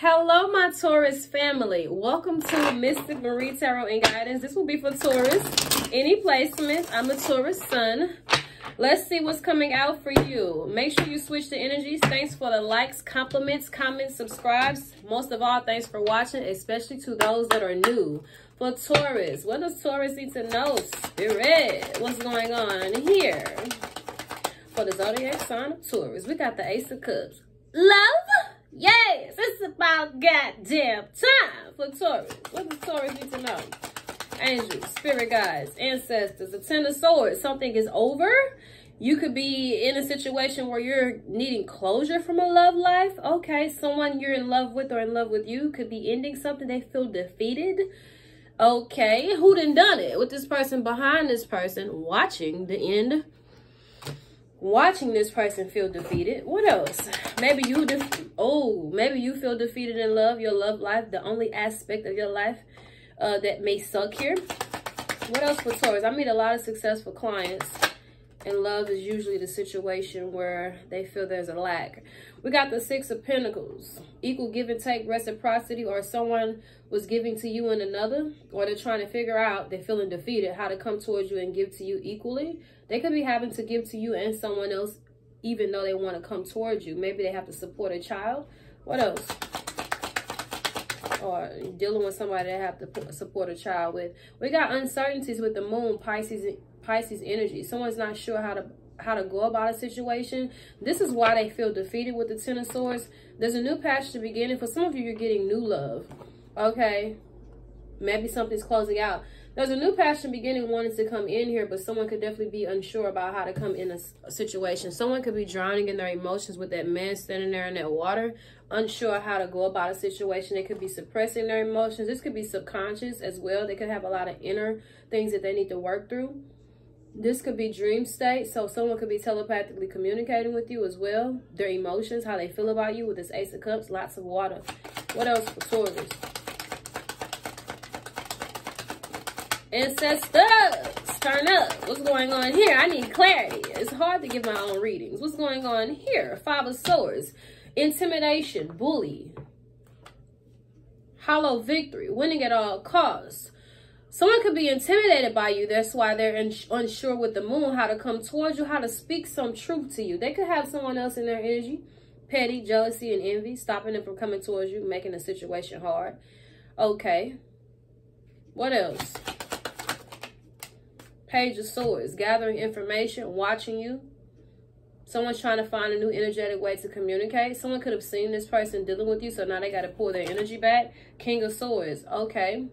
Hello, my Taurus family. Welcome to Mystic Marie Tarot and Guidance. This will be for Taurus. Any placements. I'm a Taurus sun. Let's see what's coming out for you. Make sure you switch the energies. Thanks for the likes, compliments, comments, subscribes. Most of all, thanks for watching, especially to those that are new. For Taurus, what does Taurus need to know? Spirit, what's going on here? For the zodiac sign of Taurus, we got the Ace of Cups. Love? Yes, it's about goddamn time for Taurus. What does Taurus need to know? Angels, spirit guides, ancestors, the Ten of Swords. Something is over. You could be in a situation where you're needing closure from a love life. Okay, someone you're in love with or in love with you could be ending something. They feel defeated. Okay, who done done it? With this person behind this person watching the end watching this person feel defeated. What else? Maybe you, just oh, maybe you feel defeated in love, your love life, the only aspect of your life uh, that may suck here. What else for Taurus? I meet a lot of successful clients and love is usually the situation where they feel there's a lack. We got the Six of Pentacles. Equal give and take, reciprocity, or someone was giving to you and another, or they're trying to figure out, they're feeling defeated, how to come towards you and give to you equally. They could be having to give to you and someone else, even though they want to come towards you. Maybe they have to support a child. What else? Or dealing with somebody they have to support a child with. We got uncertainties with the moon, Pisces, Pisces energy. Someone's not sure how to how to go about a situation. This is why they feel defeated with the Ten of Swords. There's a new patch to beginning. For some of you, you're getting new love. Okay? Maybe something's closing out. There's a new passion beginning wanting to come in here, but someone could definitely be unsure about how to come in a, a, situation. Someone could be drowning in their emotions with that man standing there in that water, unsure how to go about a situation. They could be suppressing their emotions. This could be subconscious as well. They could have a lot of inner things that they need to work through. This could be dream state. So someone could be telepathically communicating with you as well. Their emotions, how they feel about you with this Ace of Cups, lots of water. What else for Taurus? Ancestors, turn up. What's going on here? I need clarity. It's hard to give my own readings. What's going on here? Five of Swords. Intimidation, bully. Hollow victory, winning at all costs. Someone could be intimidated by you. That's why they're unsure with the moon how to come towards you, how to speak some truth to you. They could have someone else in their energy. Petty, jealousy, and envy, stopping them from coming towards you, making the situation hard. Okay. What else? Page of Swords, gathering information, watching you. Someone's trying to find a new energetic way to communicate. Someone could have seen this person dealing with you, so now they got to pull their energy back. King of Swords, okay.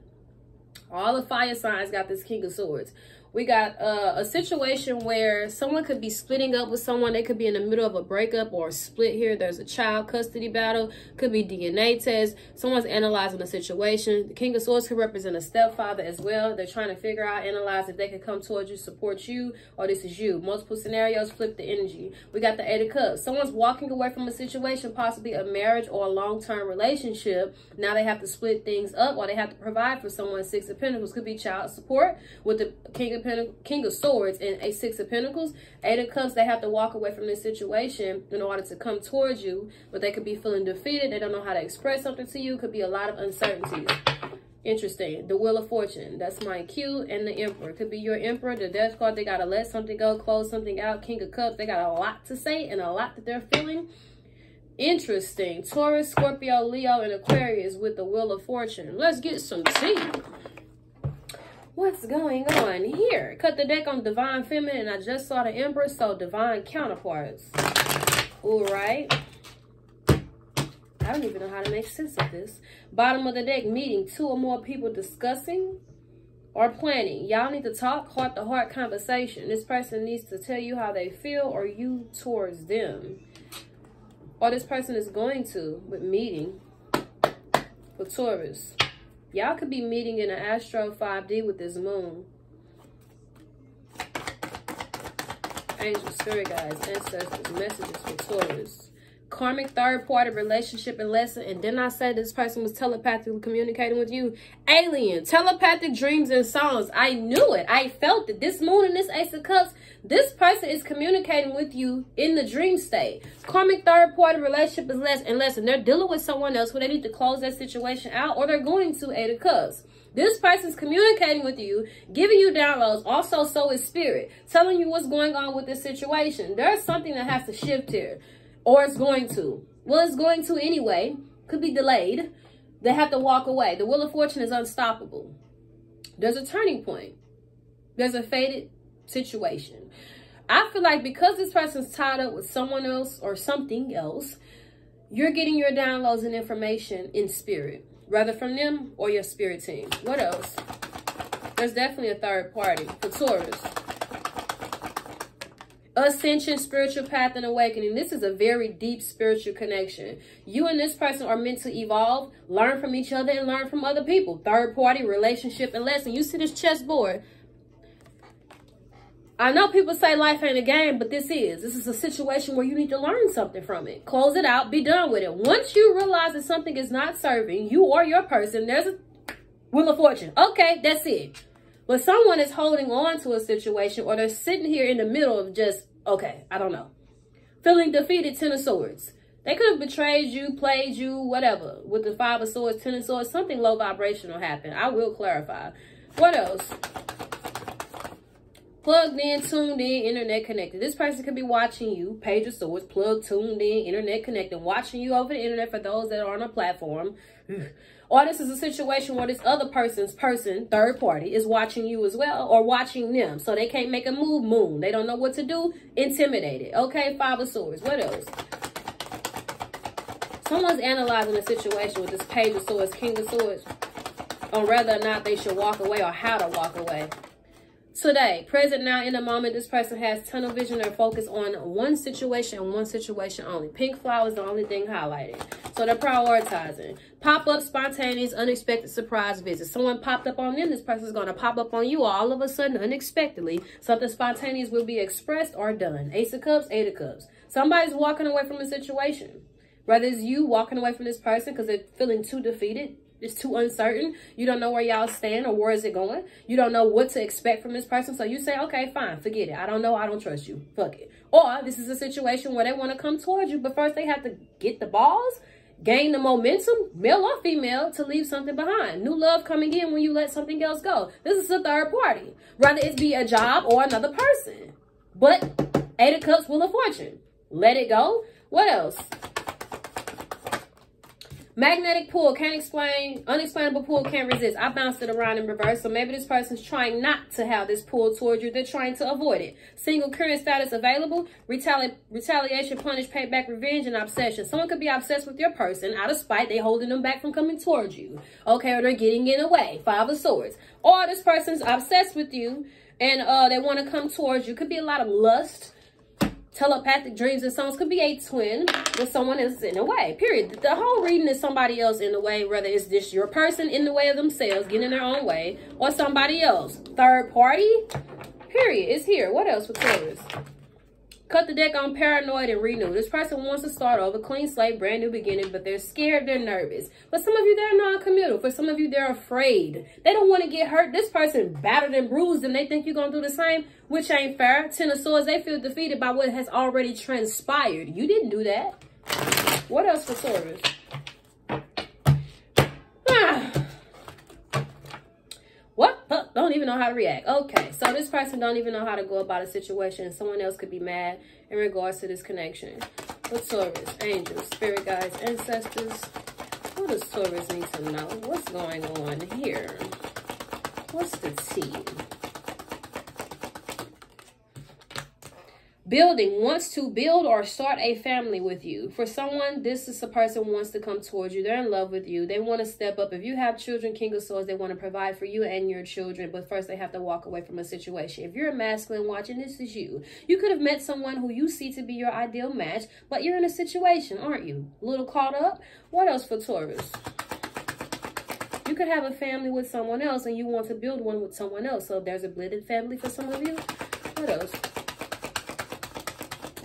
All the fire signs got this King of Swords. We got uh, a situation where someone could be splitting up with someone. They could be in the middle of a breakup or a split here. There's a child custody battle. Could be DNA test. Someone's analyzing the situation. The King of Swords could represent a stepfather as well. They're trying to figure out, analyze if they can come towards you, support you, or this is you. Multiple scenarios, flip the energy. We got the Eight of Cups. Someone's walking away from a situation, possibly a marriage or a long-term relationship. Now they have to split things up or they have to provide for someone. Six of Pentacles could be child support with the King of King of Swords and a Six of Pentacles. Eight of Cups, they have to walk away from this situation in order to come towards you, but they could be feeling defeated. They don't know how to express something to you. Could be a lot of uncertainties. Interesting. The Wheel of Fortune. That's my cue. And the Emperor. Could be your Emperor. The Death card. They got to let something go, close something out. King of Cups. They got a lot to say and a lot that they're feeling. Interesting. Taurus, Scorpio, Leo, and Aquarius with the Wheel of Fortune. Let's get some tea. What's going on here? Cut the deck on Divine Feminine. I just saw the Empress, so Divine Counterparts. All right. I don't even know how to make sense of this. Bottom of the deck, meeting. Two or more people discussing or planning. Y'all need to talk heart-to-heart -heart conversation. This person needs to tell you how they feel or you towards them. Or this person is going to with meeting for Taurus. Y'all could be meeting in an Astro 5D with this moon. Angel, spirit guides, ancestors, messages for Taurus. Karmic third party relationship and lesson. And then I said this person was telepathically communicating with you. Alien, telepathic dreams and songs. I knew it. I felt it. This moon and this ace of cups, this person is communicating with you in the dream state. Karmic third party relationship is less and less. And they're dealing with someone else who they need to close that situation out or they're going to eight of cups. This person's communicating with you, giving you downloads. Also, so is spirit, telling you what's going on with this situation. There's something that has to shift here or it's going to. Well, it's going to anyway. Could be delayed. They have to walk away. The Wheel of Fortune is unstoppable. There's a turning point. There's a fated situation. I feel like because this person's tied up with someone else or something else, you're getting your downloads and information in spirit, rather from them or your spirit team. What else? There's definitely a third party for Taurus ascension, spiritual path, and awakening. This is a very deep spiritual connection. You and this person are meant to evolve, learn from each other, and learn from other people. Third party, relationship, and lesson. You see this chessboard. I know people say life ain't a game, but this is. This is a situation where you need to learn something from it. Close it out. Be done with it. Once you realize that something is not serving you or your person, there's a wheel of fortune. Okay, that's it. But someone is holding on to a situation or they're sitting here in the middle of just, okay, I don't know. Feeling defeated, Ten of Swords. They could have betrayed you, played you, whatever. With the Five of Swords, Ten of Swords, something low vibrational happened. I will clarify. What else? Plugged in, tuned in, internet connected. This person could be watching you, Page of Swords, plugged, tuned in, internet connected, watching you over the internet for those that are on a platform. Or this is a situation where this other person's person, third party, is watching you as well or watching them. So they can't make a move, moon. They don't know what to do, intimidated. Okay, Five of Swords. What else? Someone's analyzing a situation with this Page of Swords, King of Swords, on whether or not they should walk away or how to walk away. Today, present now, in the moment, this person has tunnel vision or focus on one situation and one situation only. Pink flower is the only thing highlighted. So they're prioritizing. Pop-up, spontaneous, unexpected surprise visits. Someone popped up on them. This person is going to pop up on you all of a sudden, unexpectedly. Something spontaneous will be expressed or done. Ace of Cups, Eight of Cups. Somebody's walking away from a situation. Whether it's you walking away from this person because they're feeling too defeated, it's too uncertain. You don't know where y'all stand or where is it going. You don't know what to expect from this person. So you say, okay, fine, forget it. I don't know. I don't trust you. Fuck it. Or this is a situation where they want to come towards you, but first they have to get the balls, gain the momentum, male or female, to leave something behind. New love coming in when you let something else go. This is a third party. Whether it be a job or another person. But Eight of Cups, Wheel of Fortune. Let it go. What else? Magnetic pull, can't explain, unexplainable pull, can't resist. I bounced it around in reverse, so maybe this person's trying not to have this pull towards you. They're trying to avoid it. Single current status available, retali retaliation, punish, payback, revenge, and obsession. Someone could be obsessed with your person. Out of spite, they holding them back from coming towards you. Okay, or they're getting in the way. Five of swords. Or this person's obsessed with you and uh, they want to come towards you. Could be a lot of lust telepathic dreams and songs. Could be a twin with someone else in the way period. The whole reading is somebody else in the way whether it's just your person in the way of themselves getting in their own way or somebody else. Third party period. Is here. What else for Taurus Cut the deck on paranoid and renew. This person wants to start over, clean slate, brand new beginning, but they're scared, they're nervous. But some of you, they're non-committal. For some of you, they're afraid. They don't want to get hurt. This person battered and bruised and they think you're going to do the same, which ain't fair. Ten of Swords, they feel defeated by what has already transpired. You didn't do that. What else for Taurus? Ah. Don't even know how to react. Okay, so this person don't even know how to go about a situation. Someone else could be mad in regards to this connection. What Taurus, angels, spirit guides, ancestors. What does Taurus need to know? What's going on here? What's the tea? Building wants to build or start a family with you. For someone this is a person wants to come towards you. They're in love with you. They want to step up. If you have children king of swords they want to provide for you and your children but first they have to walk away from a situation. If you're a masculine watching this is you you could have met someone who you see to be your ideal match but you're in a situation aren't you? A little caught up? What else for taurus? You could have a family with someone else and you want to build one with someone else. So there's a blended family for some of you. What else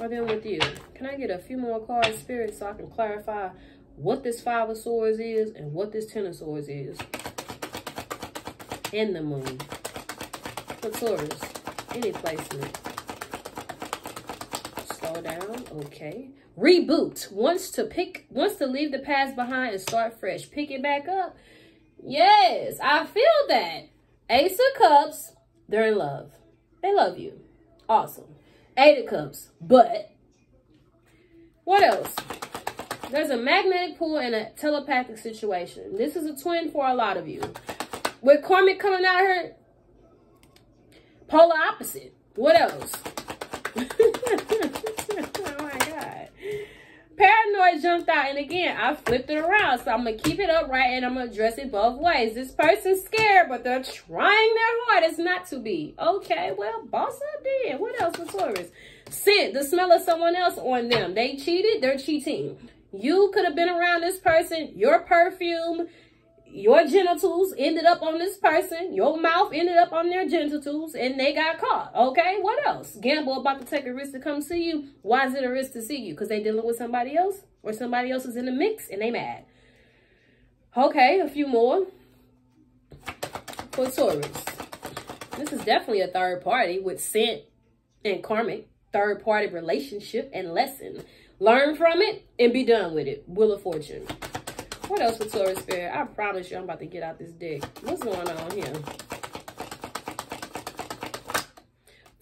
or them with you? Can I get a few more cards, Spirit, so I can clarify what this Five of Swords is and what this Ten of Swords is? And the Moon. For Taurus, any placement. Slow down, okay. Reboot, wants to pick, wants to leave the past behind and start fresh. Pick it back up. Yes, I feel that. Ace of Cups, they're in love. They love you. Awesome. Eight of Cups, but what else? There's a magnetic pull and a telepathic situation. This is a twin for a lot of you. With karmic coming out here, polar opposite. What else? Paranoid jumped out. And again, I flipped it around. So I'm going to keep it upright and I'm going to address it both ways. This person's scared, but they're trying their hardest not to be. Okay, well, boss up then. What else with Taurus? Scent, the smell of someone else on them. They cheated, they're cheating. You could have been around this person. Your perfume, your genitals ended up on this person. Your mouth ended up on their genitals and they got caught. Okay, what else? Gamble about to take a risk to come see you. Why is it a risk to see you? Because they dealing with somebody else or somebody else is in the mix and they mad. Okay, a few more. For Taurus. This is definitely a third party with scent and karmic. Third party relationship and lesson. Learn from it and be done with it. Wheel of Fortune. What else for Taurus Spirit? I promise you I'm about to get out this deck. What's going on here?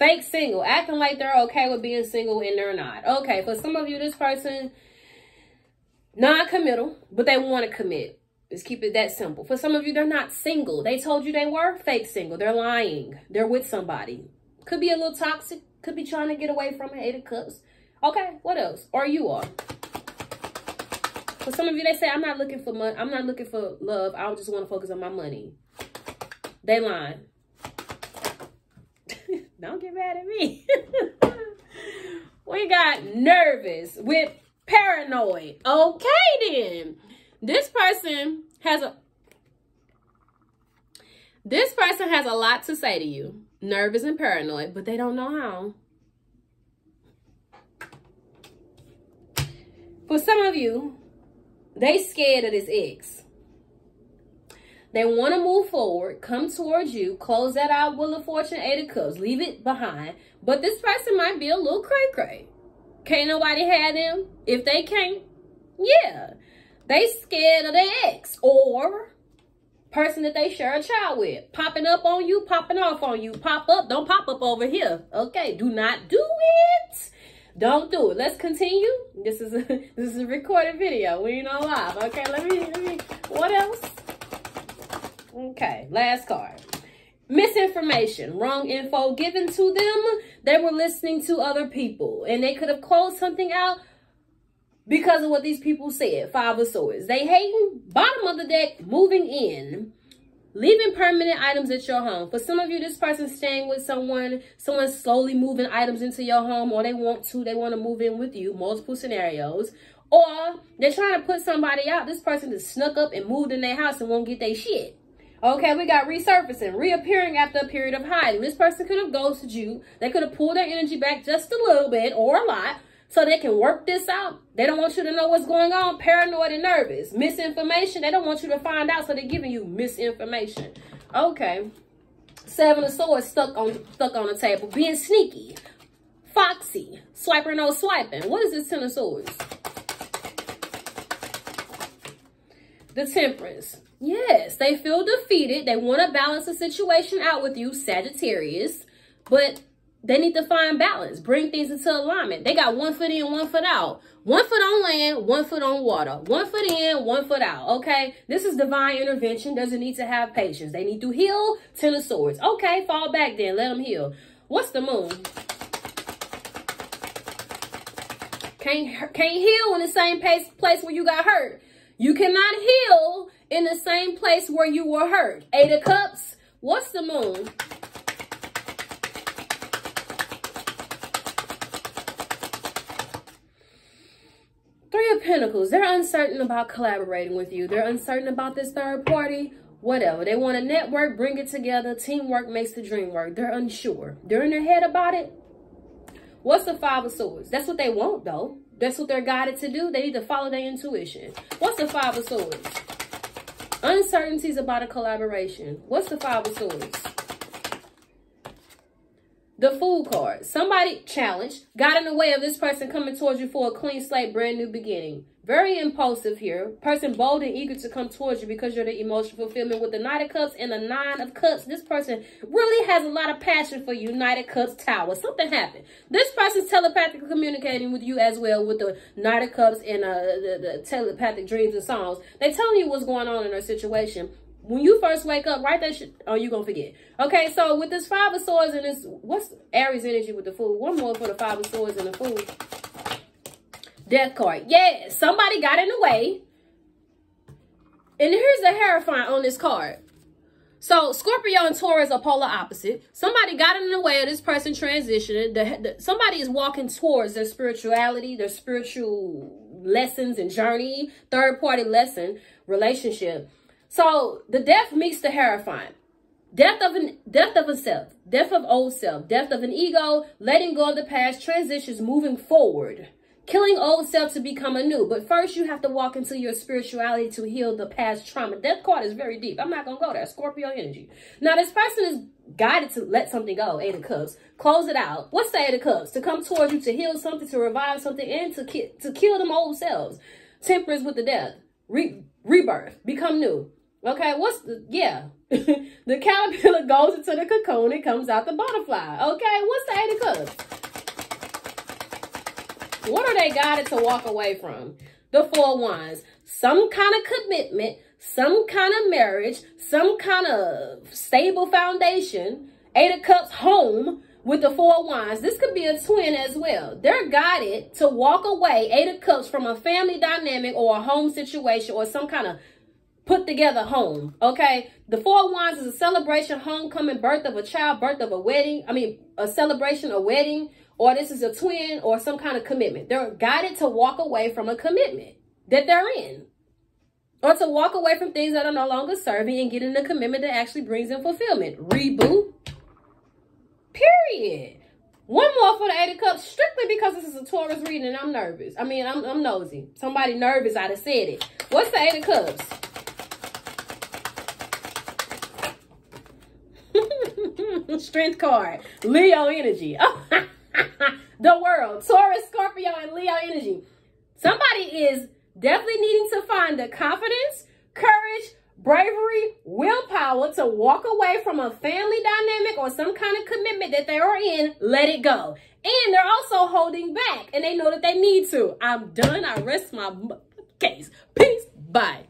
Fake single. Acting like they're okay with being single and they're not. Okay, for some of you, this person, non-committal, but they want to commit. Let's keep it that simple. For some of you, they're not single. They told you they were fake single. They're lying. They're with somebody. Could be a little toxic. Could be trying to get away from it. Eight of Cups. Okay, what else? Or you are. For some of you, they say, I'm not looking for money. I'm not looking for love. I just want to focus on my money. They lying. Don't get mad at me. we got nervous with paranoid. Okay, then. This person has a... This person has a lot to say to you. Nervous and paranoid, but they don't know how. For some of you, they scared of this ex. They want to move forward, come towards you, close that out Wheel of Fortune, Eight of Cups, leave it behind. But this person might be a little cray-cray. Can't nobody have them? If they can't, yeah. They scared of their ex or person that they share a child with. Popping up on you, popping off on you. Pop up, don't pop up over here. Okay, do not do it. Don't do it. Let's continue. This is a this is a recorded video. We ain't on live. Okay, let me let me what else? Okay, last card. Misinformation, wrong info given to them. They were listening to other people and they could have closed something out because of what these people said. Five of Swords. They hating, bottom of the deck, moving in. Leaving permanent items at your home. For some of you, this person's staying with someone, someone slowly moving items into your home, or they want to, they want to move in with you, multiple scenarios. Or they're trying to put somebody out. This person just snuck up and moved in their house and won't get their shit. Okay, we got resurfacing, reappearing after a period of hiding. This person could have ghosted you. They could have pulled their energy back just a little bit or a lot so they can work this out. They don't want you to know what's going on. Paranoid and nervous. Misinformation. They don't want you to find out, so they're giving you misinformation. Okay. Seven of Swords stuck on stuck on the table. Being sneaky. Foxy. Swiper no swiping. What is this Ten of Swords? The Temperance. Yes, they feel defeated. They want to balance the situation out with you, Sagittarius. But they need to find balance, bring things into alignment. They got one foot in, one foot out. One foot on land, one foot on water. One foot in, one foot out, okay? This is divine intervention. Doesn't need to have patience. They need to heal. Ten of Swords. Okay, fall back then. Let them heal. What's the moon? Can't, can't heal in the same place, place where you got hurt. You cannot heal in the same place where you were hurt. Eight of Cups. What's the moon? Three of Pentacles, they're uncertain about collaborating with you. They're uncertain about this third party, whatever. They want to network, bring it together. Teamwork makes the dream work. They're unsure. They're in their head about it. What's the Five of Swords? That's what they want, though. That's what they're guided to do. They need to follow their intuition. What's the Five of Swords? Uncertainties about a collaboration. What's the Five of Swords? The Fool card. Somebody challenged, got in the way of this person coming towards you for a clean slate, brand new beginning. Very impulsive here. Person bold and eager to come towards you because you're the emotional fulfillment with the Knight of Cups and the Nine of Cups. This person really has a lot of passion for you. Knight of Cups Tower. Something happened. This person's telepathically communicating with you as well with the Knight of Cups and uh, the, the telepathic dreams and songs. They telling you what's going on in their situation when you first wake up, write that shit. Oh, you gonna forget. Okay, so with this five of swords and this, what's Aries energy with the fool? One more for the five of swords and the fool. Death card. Yeah, somebody got in the way. And here's the Hierophant on this card. So Scorpio and Taurus are polar opposite. Somebody got in the way of this person transitioning. The, the, somebody is walking towards their spirituality, their spiritual lessons and journey, third party lesson, relationship. So the death meets the Hierophant. Death of an death of a self, death of old self, death of an ego, letting go of the past, transitions moving forward. Killing old self to become a new. But first you have to walk into your spirituality to heal the past trauma. Death card is very deep. I'm not gonna go there. Scorpio energy. Now this person is guided to let something go. Eight of Cups. Close it out. What's the Eight of Cups? To come towards you to heal something, to revive something, and to, ki to kill them old selves. Temperance with the death. Re rebirth. Become new. Okay, what's the, yeah. the caterpillar goes into the cocoon and comes out the butterfly. Okay, what's the eight of cups? What are they guided to walk away from? The four wands. Some kind of commitment, some kind of marriage, some kind of stable foundation. Eight of cups home with the four wands. This could be a twin as well. They're guided to walk away, eight of cups, from a family dynamic or a home situation or some kind of put together home. Okay. The four wands is a celebration, homecoming, birth of a child, birth of a wedding. I mean, a celebration, a wedding, or this is a twin or some kind of commitment. They're guided to walk away from a commitment that they're in. Or to walk away from things that are no longer serving and get in a commitment that actually brings them fulfillment. Reboot. Period. One more for the Eight of Cups, strictly because this is a Taurus reading and I'm nervous. I mean, I'm, I'm nosy. Somebody nervous, I'd have said it. What's the Eight of Cups? Strength card. Leo energy. the world. Taurus, Scorpio, and Leo energy. Somebody is definitely needing to find the confidence, courage, bravery, willpower to walk away from a family dynamic or some kind of commitment that they are in, let it go. And they're also holding back and they know that they need to. I'm done. I rest my case. Peace. Bye.